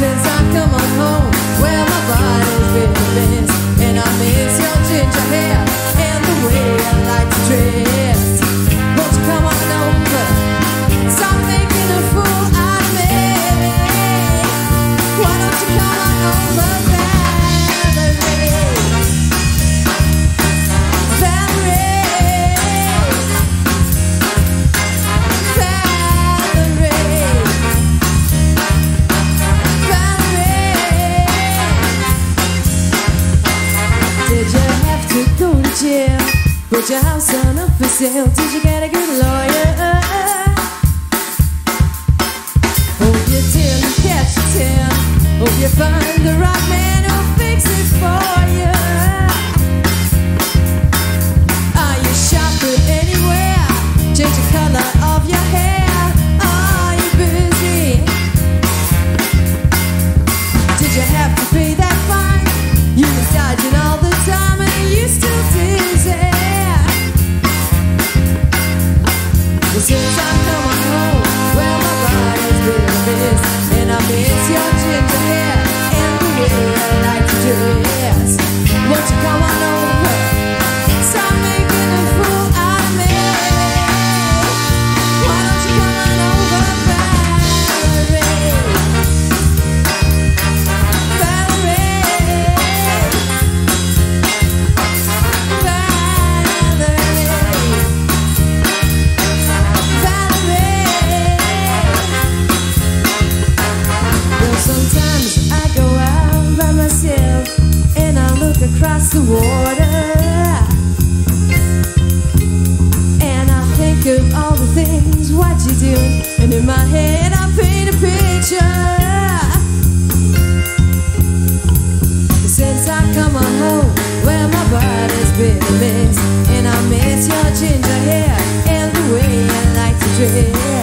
Since I come on home, well, my body's been mess. And I miss your ginger hair to go to jail? Put your house on up for sale? Did you get a good lawyer? Hope you didn't catch a tail. Hope you find the right man who'll fix it for you. The water. And I think of all the things what you're doing, and in my head I paint a picture. Since I come on home, well, my body's been a mess. And I miss your ginger hair and the way I like to dress.